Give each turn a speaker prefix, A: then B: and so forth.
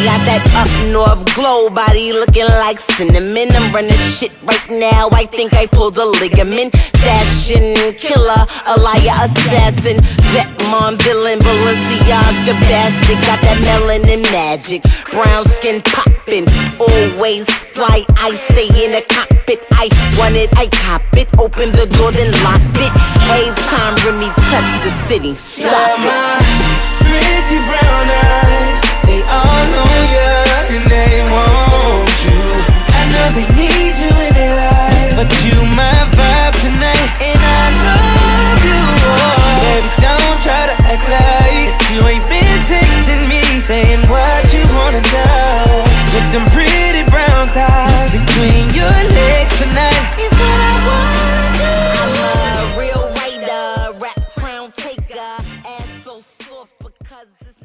A: that up north glow body looking like cinnamon. I'm running shit right now. I think I pulled a ligament. Fashion killer, a liar, assassin, vet mom, villain, Balenciaga bastard. Got that melanin magic, brown skin popping. Always fly, I stay in the cockpit. I want it, I cop it. Open the door, then lock it. Every time Remy touch the city, stop it.
B: Pretty brown saying what you wanna know. With them pretty brown thighs between your legs tonight is what I wanna do.
A: I'm a real rap crown taker, ass so soft because it's